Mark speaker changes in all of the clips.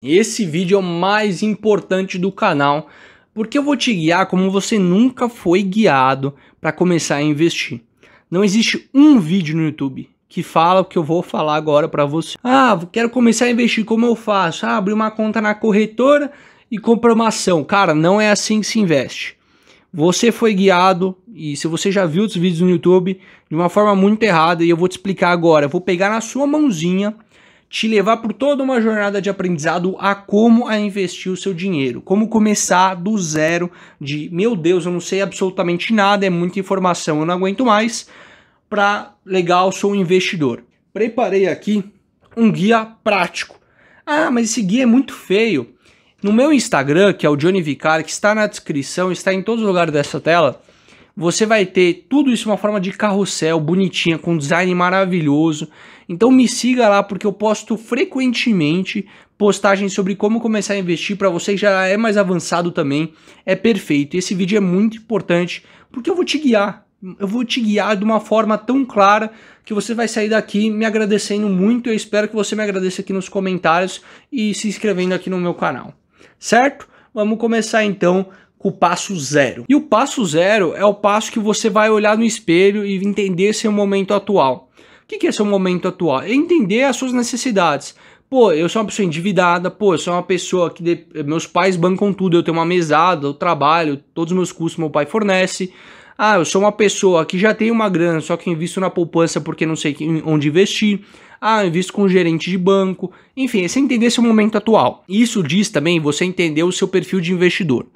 Speaker 1: Esse vídeo é o mais importante do canal, porque eu vou te guiar como você nunca foi guiado para começar a investir. Não existe um vídeo no YouTube que fala o que eu vou falar agora para você. Ah, quero começar a investir, como eu faço? Ah, uma conta na corretora e comprar uma ação. Cara, não é assim que se investe. Você foi guiado, e se você já viu os vídeos no YouTube, de uma forma muito errada, e eu vou te explicar agora. Eu vou pegar na sua mãozinha te levar por toda uma jornada de aprendizado a como a investir o seu dinheiro, como começar do zero de, meu Deus, eu não sei absolutamente nada, é muita informação, eu não aguento mais, para legal, sou um investidor. Preparei aqui um guia prático. Ah, mas esse guia é muito feio. No meu Instagram, que é o Johnny Vicar, que está na descrição, está em todos os lugares dessa tela, você vai ter tudo isso uma forma de carrossel bonitinha, com design maravilhoso. Então me siga lá porque eu posto frequentemente postagens sobre como começar a investir para você já é mais avançado também. É perfeito. Esse vídeo é muito importante porque eu vou te guiar. Eu vou te guiar de uma forma tão clara que você vai sair daqui me agradecendo muito. Eu espero que você me agradeça aqui nos comentários e se inscrevendo aqui no meu canal. Certo? Vamos começar então com o passo zero. E o passo zero é o passo que você vai olhar no espelho e entender seu momento atual. O que é seu momento atual? É entender as suas necessidades. Pô, eu sou uma pessoa endividada, pô, eu sou uma pessoa que de... meus pais bancam tudo, eu tenho uma mesada, eu trabalho, todos os meus custos meu pai fornece. Ah, eu sou uma pessoa que já tem uma grana, só que invisto na poupança porque não sei onde investir. Ah, eu invisto com gerente de banco. Enfim, é você entender seu momento atual. Isso diz também você entender o seu perfil de investidor.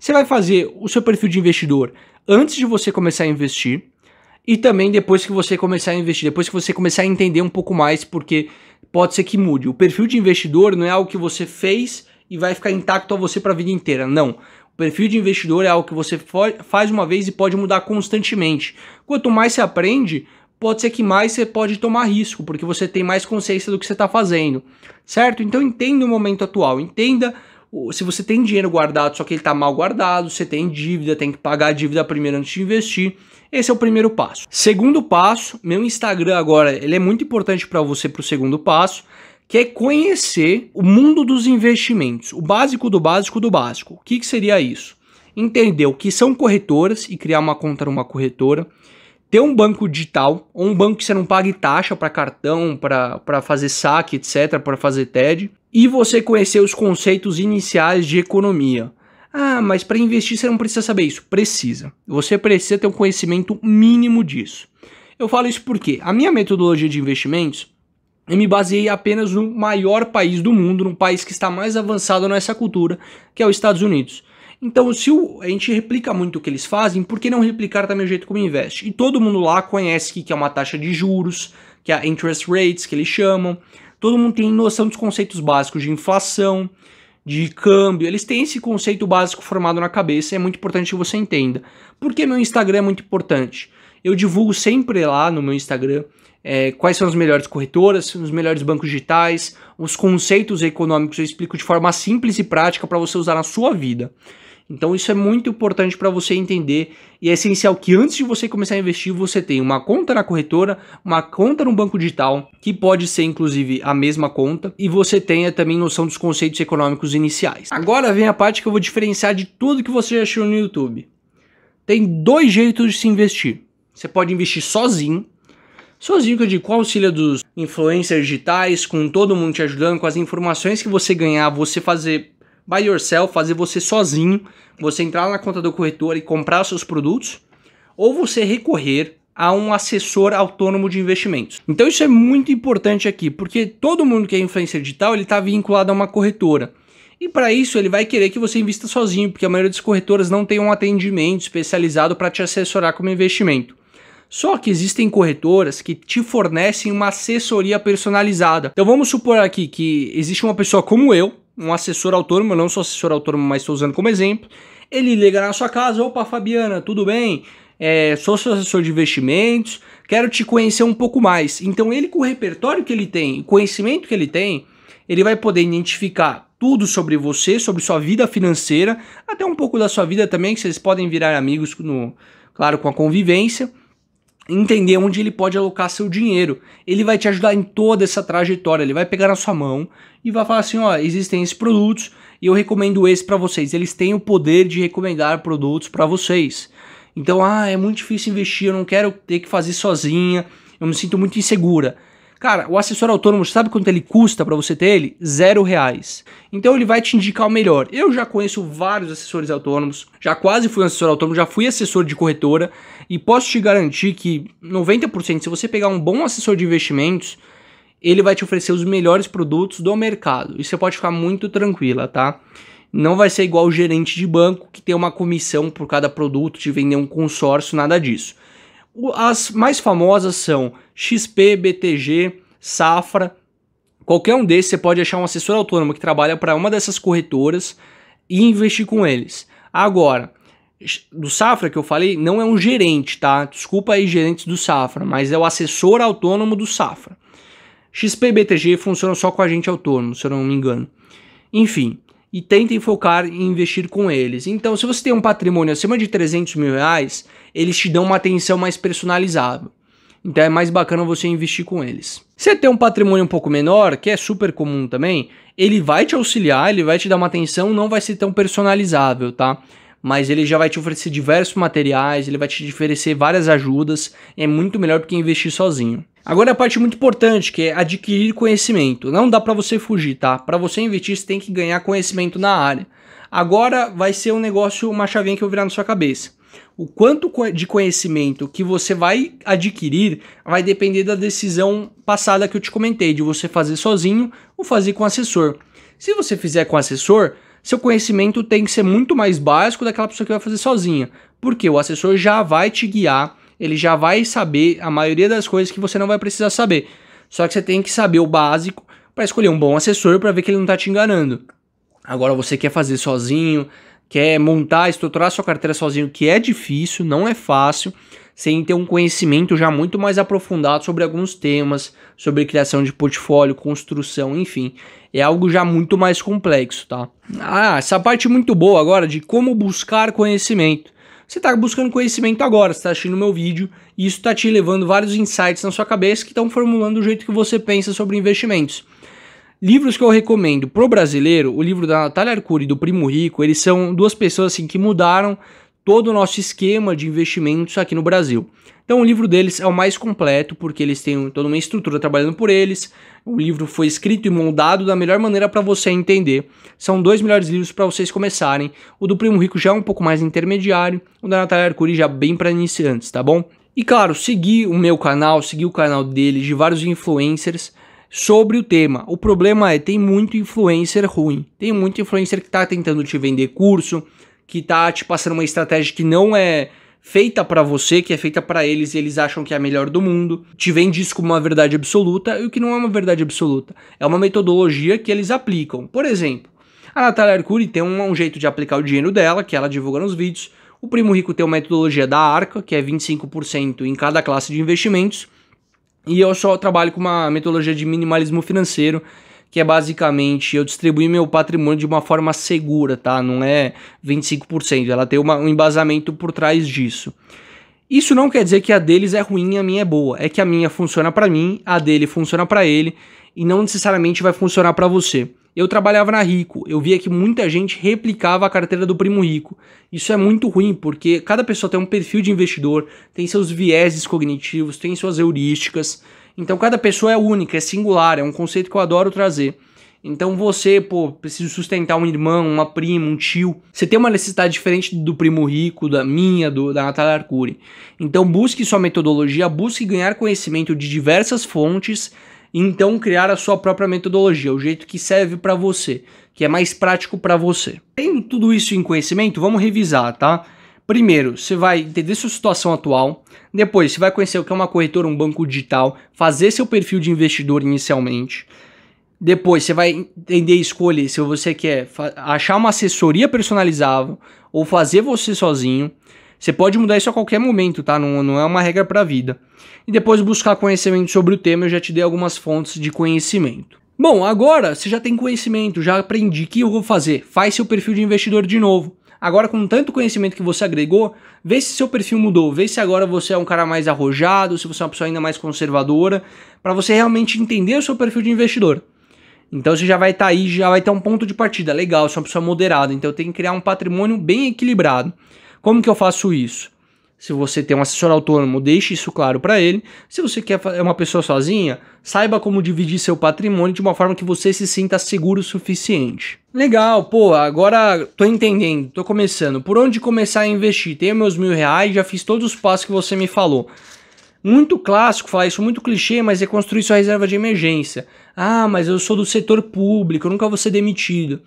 Speaker 1: Você vai fazer o seu perfil de investidor antes de você começar a investir e também depois que você começar a investir, depois que você começar a entender um pouco mais, porque pode ser que mude. O perfil de investidor não é algo que você fez e vai ficar intacto a você para a vida inteira. Não. O perfil de investidor é algo que você faz uma vez e pode mudar constantemente. Quanto mais você aprende, pode ser que mais você pode tomar risco, porque você tem mais consciência do que você está fazendo, certo? Então entenda o momento atual, entenda se você tem dinheiro guardado, só que ele está mal guardado, você tem dívida, tem que pagar a dívida primeiro antes de investir. Esse é o primeiro passo. Segundo passo, meu Instagram agora, ele é muito importante para você para o segundo passo, que é conhecer o mundo dos investimentos, o básico do básico do básico. O que, que seria isso? Entender o que são corretoras e criar uma conta numa corretora, ter um banco digital, ou um banco que você não pague taxa para cartão, para fazer saque, etc., para fazer TED, e você conhecer os conceitos iniciais de economia. Ah, mas para investir você não precisa saber isso. Precisa. Você precisa ter um conhecimento mínimo disso. Eu falo isso porque a minha metodologia de investimentos eu me baseei apenas no maior país do mundo, no país que está mais avançado nessa cultura, que é os Estados Unidos. Então, se o, a gente replica muito o que eles fazem, por que não replicar também o jeito como investe? E todo mundo lá conhece que, que é uma taxa de juros, que é a interest rates, que eles chamam. Todo mundo tem noção dos conceitos básicos de inflação, de câmbio. Eles têm esse conceito básico formado na cabeça é muito importante que você entenda. Por que meu Instagram é muito importante? Eu divulgo sempre lá no meu Instagram é, quais são as melhores corretoras, os melhores bancos digitais, os conceitos econômicos eu explico de forma simples e prática para você usar na sua vida. Então isso é muito importante para você entender e é essencial que antes de você começar a investir, você tenha uma conta na corretora, uma conta no banco digital, que pode ser inclusive a mesma conta, e você tenha também noção dos conceitos econômicos iniciais. Agora vem a parte que eu vou diferenciar de tudo que você já achou no YouTube. Tem dois jeitos de se investir. Você pode investir sozinho, sozinho que eu digo, com auxílio dos influencers digitais, com todo mundo te ajudando, com as informações que você ganhar, você fazer by yourself, fazer você sozinho, você entrar na conta do corretor e comprar seus produtos, ou você recorrer a um assessor autônomo de investimentos. Então isso é muito importante aqui, porque todo mundo que é influencer digital, ele está vinculado a uma corretora. E para isso ele vai querer que você invista sozinho, porque a maioria das corretoras não tem um atendimento especializado para te assessorar como investimento. Só que existem corretoras que te fornecem uma assessoria personalizada. Então vamos supor aqui que existe uma pessoa como eu, um assessor autônomo, eu não sou assessor autônomo, mas estou usando como exemplo. Ele liga na sua casa, opa Fabiana, tudo bem? É, sou seu assessor de investimentos, quero te conhecer um pouco mais. Então ele com o repertório que ele tem, o conhecimento que ele tem, ele vai poder identificar tudo sobre você, sobre sua vida financeira, até um pouco da sua vida também, que vocês podem virar amigos, no, claro, com a convivência. Entender onde ele pode alocar seu dinheiro. Ele vai te ajudar em toda essa trajetória. Ele vai pegar na sua mão e vai falar assim: ó, existem esses produtos e eu recomendo esse para vocês. Eles têm o poder de recomendar produtos para vocês. Então, ah, é muito difícil investir, eu não quero ter que fazer sozinha, eu me sinto muito insegura. Cara, o assessor autônomo, sabe quanto ele custa para você ter ele? Zero reais. Então ele vai te indicar o melhor. Eu já conheço vários assessores autônomos, já quase fui um assessor autônomo, já fui assessor de corretora e posso te garantir que 90%, se você pegar um bom assessor de investimentos, ele vai te oferecer os melhores produtos do mercado. E você pode ficar muito tranquila, tá? Não vai ser igual o gerente de banco que tem uma comissão por cada produto, de vender um consórcio, nada disso. As mais famosas são XP, BTG, Safra. Qualquer um desses você pode achar um assessor autônomo que trabalha para uma dessas corretoras e investir com eles. Agora, do Safra que eu falei, não é um gerente, tá? Desculpa aí, gerentes do Safra, mas é o assessor autônomo do Safra. XP e BTG funcionam só com agente autônomo, se eu não me engano. Enfim, e tentem focar em investir com eles. Então, se você tem um patrimônio acima de 300 mil reais, eles te dão uma atenção mais personalizável. Então é mais bacana você investir com eles. Se você tem um patrimônio um pouco menor, que é super comum também, ele vai te auxiliar, ele vai te dar uma atenção, não vai ser tão personalizável, tá? Mas ele já vai te oferecer diversos materiais, ele vai te oferecer várias ajudas, é muito melhor do que investir sozinho. Agora a parte muito importante, que é adquirir conhecimento. Não dá para você fugir, tá? Para você investir, você tem que ganhar conhecimento na área. Agora vai ser um negócio, uma chavinha que eu virar na sua cabeça. O quanto de conhecimento que você vai adquirir vai depender da decisão passada que eu te comentei, de você fazer sozinho ou fazer com assessor. Se você fizer com assessor, seu conhecimento tem que ser muito mais básico daquela pessoa que vai fazer sozinha, porque o assessor já vai te guiar ele já vai saber a maioria das coisas que você não vai precisar saber. Só que você tem que saber o básico para escolher um bom assessor para ver que ele não está te enganando. Agora você quer fazer sozinho, quer montar, estruturar sua carteira sozinho, que é difícil, não é fácil, sem ter um conhecimento já muito mais aprofundado sobre alguns temas, sobre criação de portfólio, construção, enfim. É algo já muito mais complexo, tá? Ah, essa parte muito boa agora de como buscar conhecimento. Você está buscando conhecimento agora, você está assistindo meu vídeo e isso está te levando vários insights na sua cabeça que estão formulando o jeito que você pensa sobre investimentos. Livros que eu recomendo pro brasileiro, o livro da Natália Arcuri e do Primo Rico, eles são duas pessoas assim que mudaram todo o nosso esquema de investimentos aqui no Brasil. Então o livro deles é o mais completo, porque eles têm toda uma estrutura trabalhando por eles. O livro foi escrito e moldado da melhor maneira para você entender. São dois melhores livros para vocês começarem. O do Primo Rico já é um pouco mais intermediário, o da Natália Arcuri já bem para iniciantes, tá bom? E claro, seguir o meu canal, seguir o canal deles, de vários influencers sobre o tema. O problema é, tem muito influencer ruim. Tem muito influencer que está tentando te vender curso, que tá te passando uma estratégia que não é feita para você, que é feita para eles e eles acham que é a melhor do mundo, te vende isso como uma verdade absoluta, e o que não é uma verdade absoluta. É uma metodologia que eles aplicam. Por exemplo, a Natália Arcuri tem um, um jeito de aplicar o dinheiro dela, que ela divulga nos vídeos. O Primo Rico tem uma metodologia da Arca, que é 25% em cada classe de investimentos. E eu só trabalho com uma metodologia de minimalismo financeiro, que é basicamente eu distribuir meu patrimônio de uma forma segura, tá? Não é 25%, ela tem uma, um embasamento por trás disso. Isso não quer dizer que a deles é ruim e a minha é boa. É que a minha funciona para mim, a dele funciona para ele e não necessariamente vai funcionar para você. Eu trabalhava na Rico, eu via que muita gente replicava a carteira do primo rico. Isso é muito ruim, porque cada pessoa tem um perfil de investidor, tem seus vieses cognitivos, tem suas heurísticas. Então cada pessoa é única, é singular, é um conceito que eu adoro trazer. Então você, pô, precisa sustentar um irmão, uma prima, um tio. Você tem uma necessidade diferente do primo rico, da minha, do, da Natália Arcuri. Então busque sua metodologia, busque ganhar conhecimento de diversas fontes e então criar a sua própria metodologia, o jeito que serve para você, que é mais prático para você. Tendo tudo isso em conhecimento, vamos revisar, tá? Primeiro, você vai entender sua situação atual. Depois, você vai conhecer o que é uma corretora, um banco digital, fazer seu perfil de investidor inicialmente. Depois, você vai entender e escolher se você quer achar uma assessoria personalizável ou fazer você sozinho. Você pode mudar isso a qualquer momento, tá? Não, não é uma regra para a vida. E depois buscar conhecimento sobre o tema, eu já te dei algumas fontes de conhecimento. Bom, agora você já tem conhecimento, já aprendi o que eu vou fazer. Faz seu perfil de investidor de novo. Agora, com tanto conhecimento que você agregou, vê se seu perfil mudou, vê se agora você é um cara mais arrojado, se você é uma pessoa ainda mais conservadora, para você realmente entender o seu perfil de investidor. Então você já vai estar tá aí, já vai ter um ponto de partida legal, é uma pessoa moderada, então eu tenho que criar um patrimônio bem equilibrado. Como que eu faço isso? Se você tem um assessor autônomo, deixe isso claro para ele. Se você quer é uma pessoa sozinha, saiba como dividir seu patrimônio de uma forma que você se sinta seguro o suficiente. Legal, pô, agora tô entendendo, tô começando. Por onde começar a investir? Tenho meus mil reais, já fiz todos os passos que você me falou. Muito clássico falar isso, muito clichê, mas é construir sua reserva de emergência. Ah, mas eu sou do setor público, eu nunca vou ser demitido.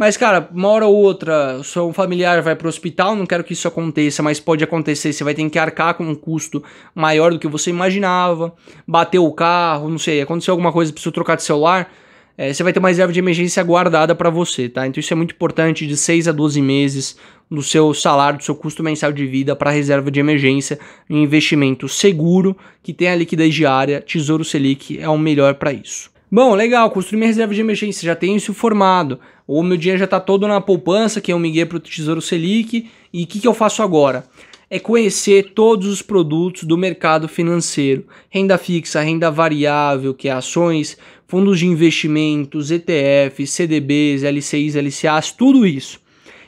Speaker 1: Mas, cara, uma hora ou outra, seu familiar vai para o hospital, não quero que isso aconteça, mas pode acontecer, você vai ter que arcar com um custo maior do que você imaginava, bateu o carro, não sei, aconteceu alguma coisa, precisa trocar de celular, é, você vai ter uma reserva de emergência guardada para você, tá? Então isso é muito importante, de 6 a 12 meses do seu salário, do seu custo mensal de vida para reserva de emergência, um investimento seguro, que tem a liquidez diária, Tesouro Selic é o melhor para isso. Bom, legal, construir minha reserva de emergência, já tenho isso formado. Ou meu dinheiro já está todo na poupança, que é um migué para o Tesouro Selic. E o que, que eu faço agora? É conhecer todos os produtos do mercado financeiro. Renda fixa, renda variável, que é ações, fundos de investimentos, ETFs, CDBs, LCIs, LCAs, tudo isso.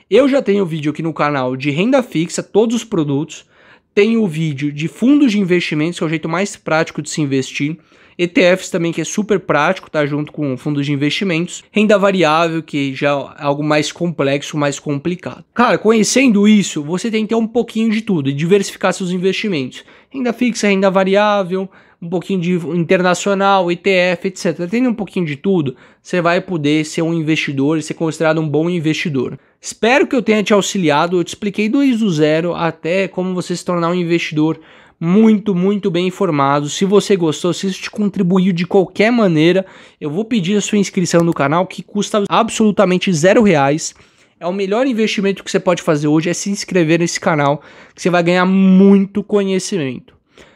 Speaker 1: Eu já tenho vídeo aqui no canal de renda fixa, todos os produtos. Tenho o vídeo de fundos de investimentos, que é o jeito mais prático de se investir. ETFs também, que é super prático, tá? Junto com fundos de investimentos. Renda variável, que já é algo mais complexo, mais complicado. Cara, conhecendo isso, você tem que ter um pouquinho de tudo e diversificar seus investimentos. Renda fixa, renda variável, um pouquinho de internacional, ETF, etc. Tendo um pouquinho de tudo, você vai poder ser um investidor e ser considerado um bom investidor. Espero que eu tenha te auxiliado. Eu te expliquei desde o zero até como você se tornar um investidor muito, muito bem informado. Se você gostou, se isso te contribuiu de qualquer maneira, eu vou pedir a sua inscrição no canal que custa absolutamente zero reais. É o melhor investimento que você pode fazer hoje é se inscrever nesse canal, que você vai ganhar muito conhecimento.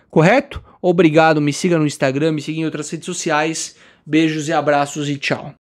Speaker 1: Correto? Obrigado, me siga no Instagram, me siga em outras redes sociais. Beijos e abraços e tchau.